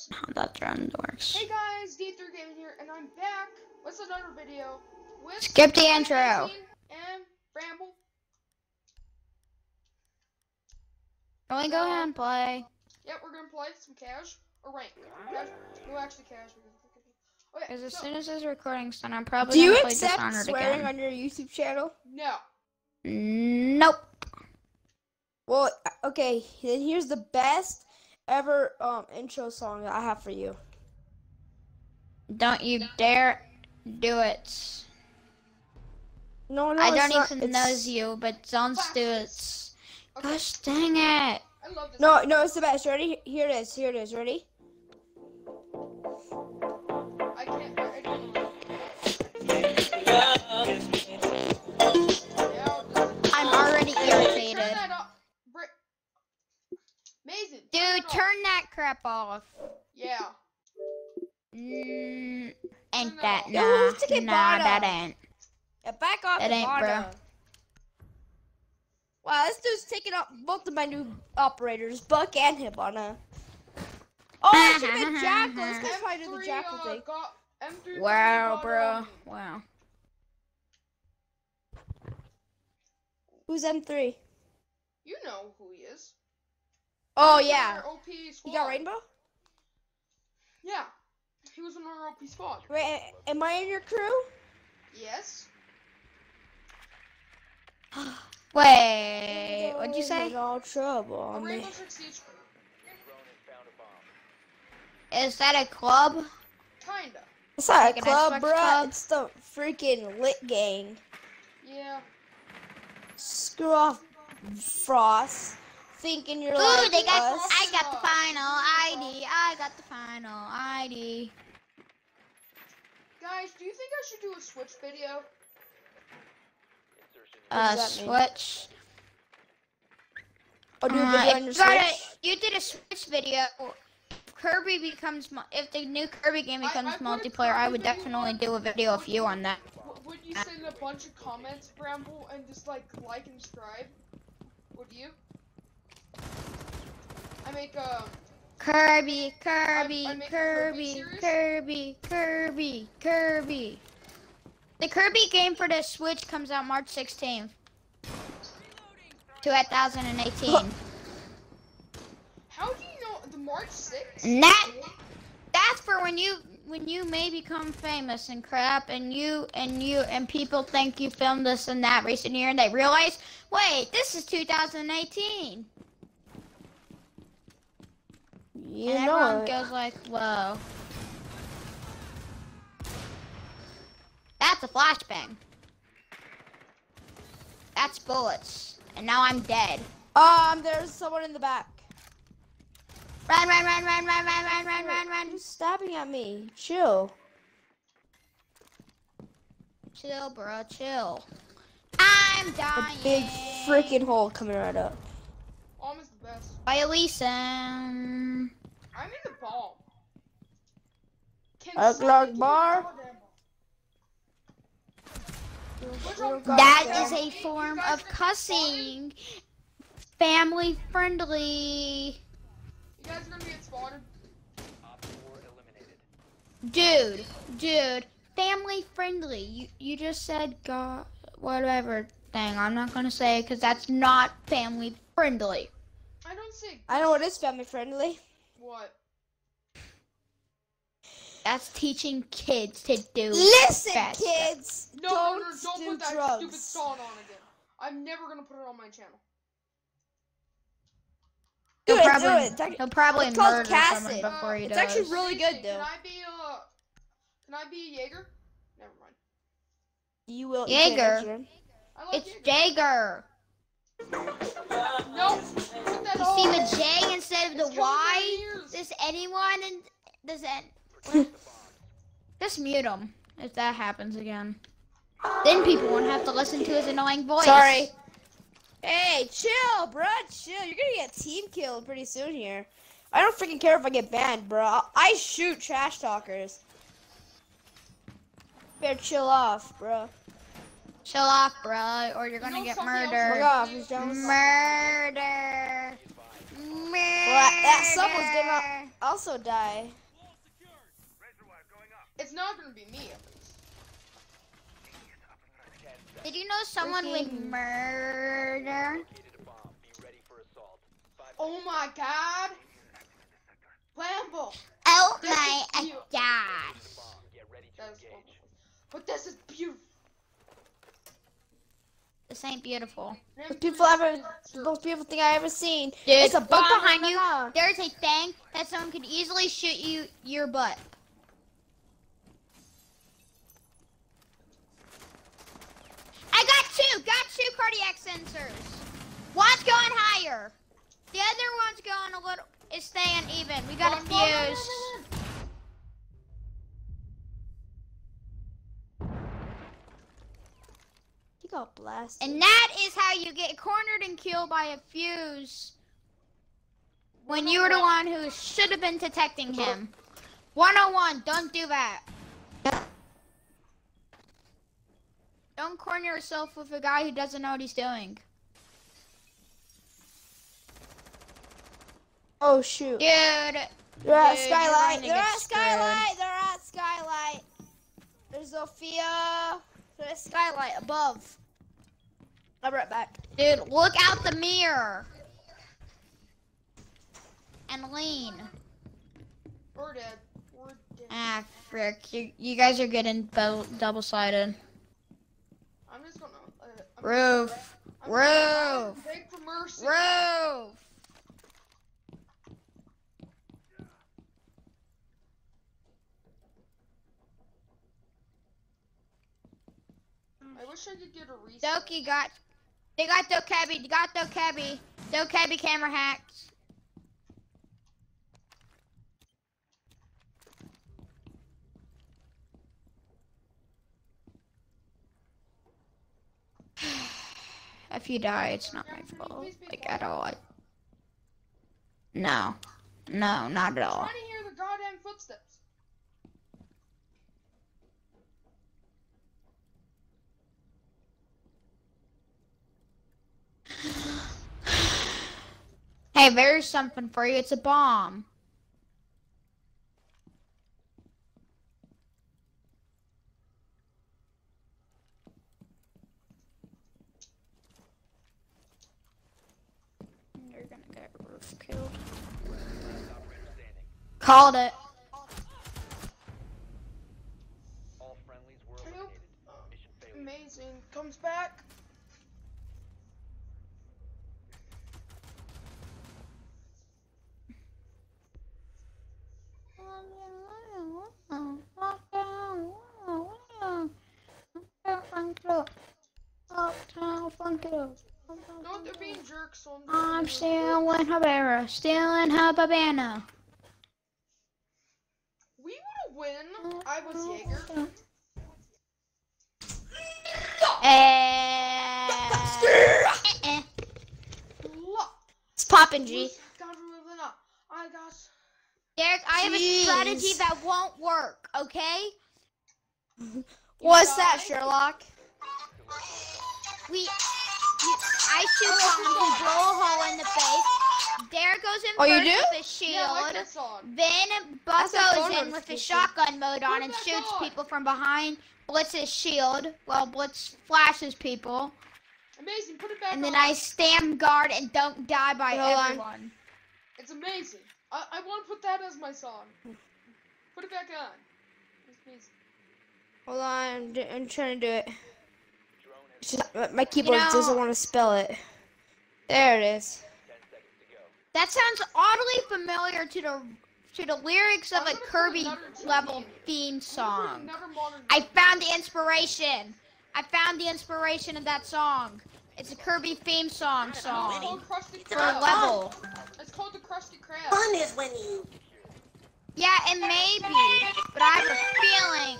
That's not how that trend works. Hey guys, D3 Gaming here, and I'm back with another video with Skip the intro. 19 and Bramble. Can we go ahead and play? Yep, we're gonna play some cash or rank. Cash, no, actually cash. Okay, Because as so, soon as this recording's done, I'm probably Do gonna play accept Dishonored swearing again. on your YouTube channel? no. Nope. Well, okay, then here's the best ever um intro song that I have for you. Don't you dare do it. No, no, I don't not, even it's- know you, but don't do it. Okay, Gosh dang it. I love this. No, no, it's the best. Ready? Here it is. Here it is. Ready? Dude, it turn that crap off. Yeah. Mm, ain't that that off. Nah, who's taking nah, Bada? that ain't. Yeah, back off, It ain't, bro. Wow, this dude's taking up both of my new operators, Buck and Hibana. Oh, it should have been Jackal. This guy's probably do the Jackal uh, thing. got- M3 Wow, bro. Wow. Who's M3? You know who he is. Oh He was on yeah, our OP he got Rainbow. Yeah. He was in our OP squad. Wait, am I in your crew? Yes. Wait, what'd you oh say? in all trouble. On. Rainbow Six Is that a club? Kinda. It's not Like a club, bro. club? It's the freaking lit gang. Yeah. Screw off, Frost. Thinking you're Ooh, like they got. us. I got the final ID. I got the final ID. Guys, do you think I should do a Switch video? Uh, does that mean? Switch. Oh, do a Uh, video on your you, a, Switch. you did a Switch video. Kirby becomes if the new Kirby game becomes I put a multiplayer, I would definitely do a video of you on that. W- would you send a bunch of comments, Bramble, and just like like and subscribe? Would you? I make um. Kirby, Kirby, I a Kirby Kirby. Kirby, Kirby, Kirby. The Kirby game for the Switch comes out March 16th. 2018. How do you know the March 6th? And that that's for when you when you may become famous and crap and you and you and people think you filmed this and that recent year and they realize, wait, this is 2018. You and know everyone it. goes like, whoa. That's a flashbang. That's bullets. And now I'm dead. Um, there's someone in the back. Run, run, run, run, run, run, run, run, run, run. Who's stabbing at me? Chill. Chill, bro, chill. I'm dying. A big freaking hole coming right up. Bomb is the best. By Elisa. I'm in the bomb. Can Alak somebody give me bar? a goddamn bomb? What's wrong? That Goddamn. is a form of cussing. Family friendly. You guys are gonna get spotted. Dude, dude, family friendly. You you just said God whatever thing. I'm not gonna say because that's not family friendly. I don't see I know it is family friendly. What. That's teaching kids to do. Listen, bad stuff. kids. No, don't no, no, don't do put that drugs. stupid song on again. I'm never gonna put it on my channel. Do He'll it, probably, do it. It's, he'll probably it's called murder someone Cassid. before he It's does. actually really good, Jason, though. Can I be uh can I be a Jaeger? Never mind. you will. you Jaeger. I like It's Jaeger. Jaeger. No, put that You on. see the J instead of the Y? Does anyone and does that just mute him if that happens again? Then people won't have to listen to his annoying voice. Sorry. Hey, chill, bro. Chill. You're gonna get team killed pretty soon here. I don't freaking care if I get banned, bro. I shoot trash talkers. Better chill off, bro. Chill off, bro, or you're gonna know get something else? Fuck murdered. off, Miss Jones. Murder. That someone's gonna- Also die. It's not gonna be me. at least. Did you know someone would murder? Oh my god! Lambo! Oh This my is you. gosh. That is. But this is beautiful. This ain't beautiful. Most beautiful ever, the most beautiful thing I ever seen. Dude, it's a bomb behind you. There's a thing that someone could easily shoot you your butt. I got two. Got two cardiac sensors. One's going higher. The other one's going a little. It's staying even. We got Run, run, run, got blasted. And that is how you get cornered and killed by a fuse. When you were the one who should have been detecting him. 101, don't do that. Don't corner yourself with a guy who doesn't know what he's doing. oh shoot. Dude, They're at Dude, Skylight. They're at. Skylight. They're at Skylight. There's Sophia. They're at Skylight above. I'll be right back. dude, look out the mirror. And lean. We're dead. We're dead. Ah, frick. You, you guys are getting double sided. I'm just gonna. Uh, I'm Roof. I'm gonna Roof. beg for mercy. Roof. Wish I could get a reset. Doki got. They got Dokkaebi. They got Dokkaebi. Dokkaebi camera hacks. if you die, it's not my fault. Like, at all. No. No, not at all. trying to hear the goddamn footsteps. Hey, there's something for you. It's a bomb. You're gonna get roof killed. Called it. Nope. Amazing. Comes back. No, they're being jerks. So I'm, I'm still in Habera, still in Hababana. We would win. I was Jaeger. Eh. Look. It's popping, G. Got rid of it up. I got. Derek, I have a strategy that won't work, okay? What's that. Sherlock? We, you, I shoot oh, bombs, we blow a hole in the face. Derek goes in Oh, you first do? with his shield. Yeah, like. Then Buck That's goes in with his notification. shotgun mode on and shoots on. people from behind. Blitz his shield. Well, Blitz flashes people. Amazing. Put it back And then on. I stand guard and don't die by Hold on. everyone. It's amazing. I, I want to put that as my song. Put it back on. It's amazing. Hold on, I'm trying to do it. It's just, my- my keyboard know- doesn't want to spell it. There it is. That sounds oddly familiar to the to the lyrics of a Kirby level theme song. I found the inspiration. I found the inspiration of that song. It's a Kirby theme song It's song called Krusty for a Krab. level. It's called the Krusty Krab. Fun is when you Yeah, it may be, but I have a feeling.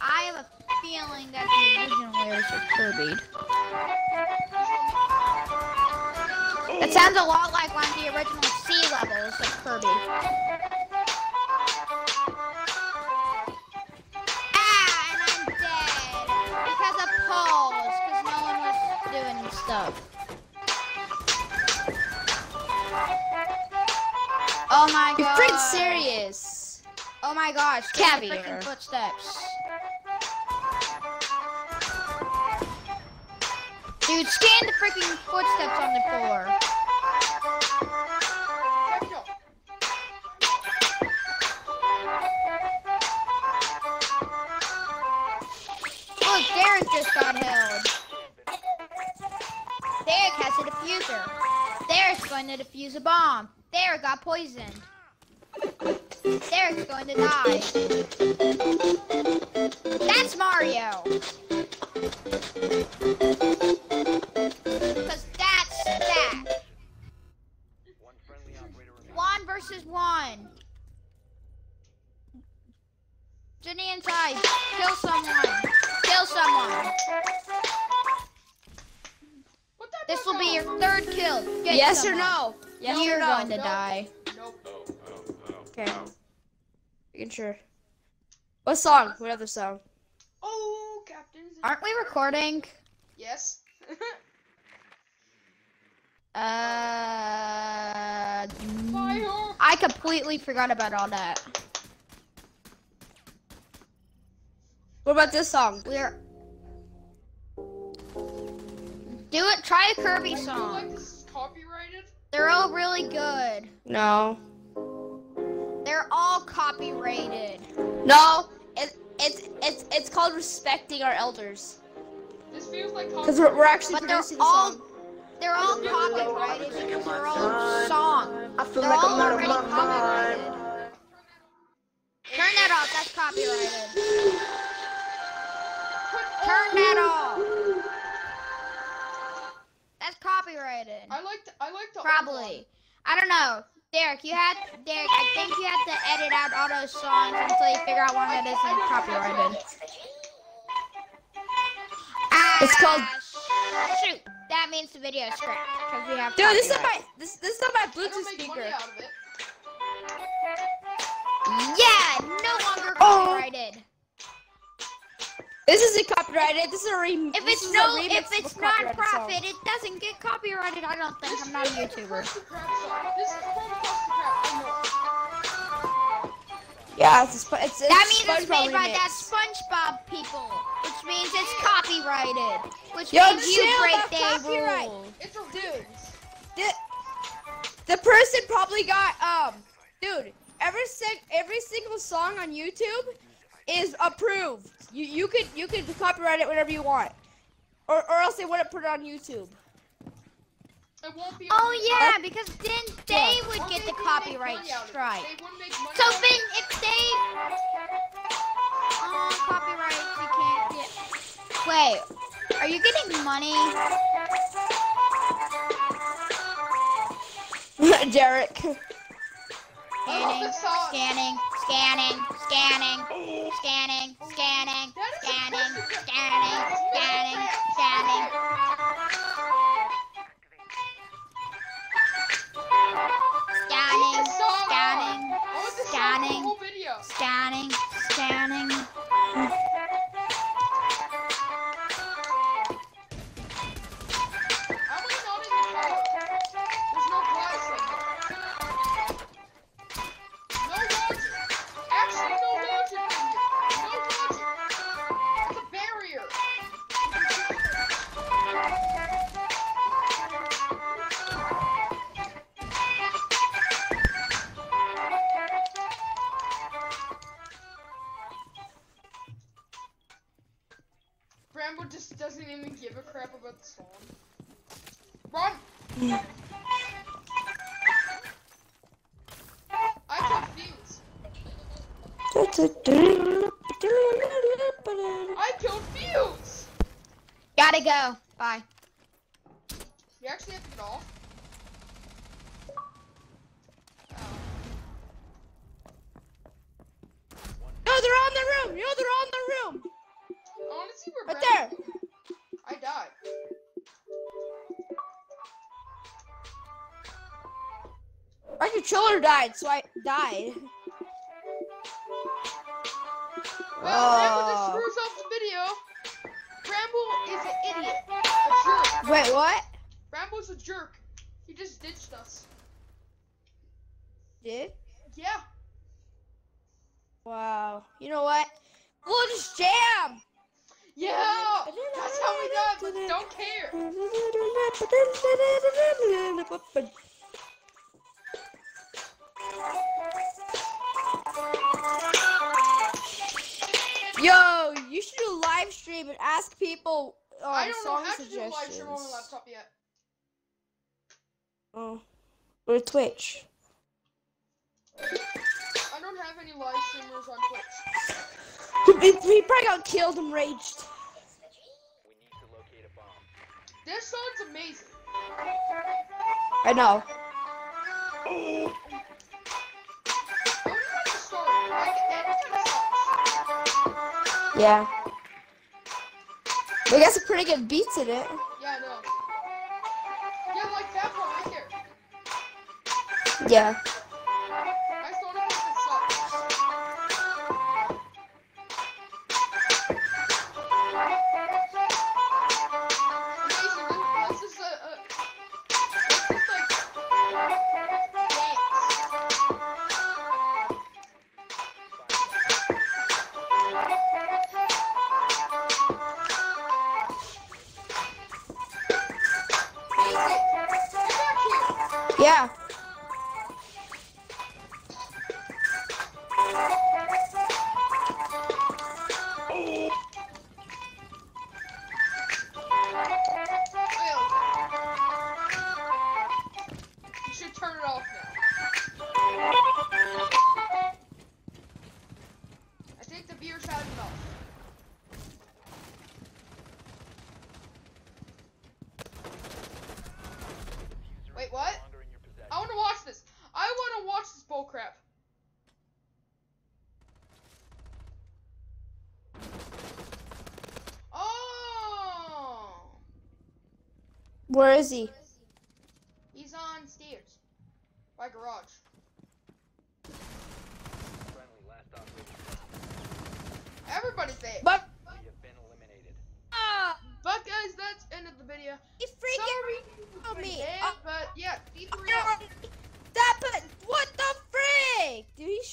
I have a feeling that the original layers are Kirby'd. Sounds a lot like one of the original sea levels of Kirby. Ah, and I'm dead. Because of poles, because no one was doing stuff. Oh my god. You're pretty serious. Oh my gosh. Caviar. Footsteps. Dude, scan the freaking footsteps on the floor. Look, Derek just got held. Derek has a diffuser. Derek's going to defuse a bomb. Derek got poisoned. Derek's going to die. That's Mario. Yes someone. or no? Yes You're or no? going to No. die. Nope. Okay. Making sure. What song? What other song? Oh, captains. Aren't we recording? Yes. Uh, Fire. I completely forgot about all that. What about this song? We're do it. Try a Kirby I feel song. They're all really good. No. They're all copyrighted. No. It, it's it's it's called respecting our elders. This feels like Because we're, we're actually But they're producing the all song. they're all copyrighted because they're all songs. I feel They're like all I'm out of already my copyrighted. Turn that off. That's copyrighted. Turn that off. That's copyrighted. I like the, I like the old Probably. I don't know. Derek, you had Derek. I think you have to edit out all those songs until you figure out one that isn't copyrighted. It's called- Ah, Shoot. That means the video is scrapped because we have. Dude, this is my this this is not my one. I don't Bluetooth make speaker. money out of it. Yeah, no longer Oh. Copyrighted. This isn't copyrighted. This is a re. If it's is no, if it's a not copyrighted song. profit, it doesn't get copyrighted. I don't think. I'm not a YouTuber. Krusty Krab song. This is from Krusty Krab. I know. Yeah, it's a, spo- it's, it's That means it's SpongeBob made by that SpongeBob people, which means it's copyrighted, which Yo, means you break that their copyright. rules. It's a Dude. the, the person probably got um dude every sing, every single song on youtube is approved you you could you could copyright it whenever you want or, or else they wouldn't put it on youtube It won't be. Oh on the- yeah, because then they would Or get they the copyright money out of it. strike. They wouldn't make money So then, if they, oh, copyright, you can't get. Wait, are you getting money? derek Scanning, scanning, scanning, scanning, scanning, scanning, That is a scanning, Krusty Krab. scanning, I killed Fuse! Gotta go. Bye. You actually have to get off? Oh. no they're on the room no they're on the room I wanna see where right Bramble- there I died. my controller died so i died Well, uh, Bramble just screws off the video. Bramble is an idiot. A jerk. wait what Bramble's a jerk. He just ditched us. did? Yeah. Wow. You know what? We'll just jam. Yeah. That's how we got. But don't care. Yo, you should do a live stream and ask people um, I don't know how to do a live stream on my laptop yet. Oh, or Twitch. I don't have any live streamers on Twitch. He, he probably got killed and raged. We need to locate a bomb. This song's amazing. I know. Yeah. We got some pretty good beats in it. Yeah, I know. Yeah, like that part right there. Yeah. Yeah. Oh crap. Oh! Where is he? He's on stairs. By garage. Everybody's there. But but guys, that's end of the video. He freaking killed me. Day, uh, but yeah, be free. That it fake, dude. He's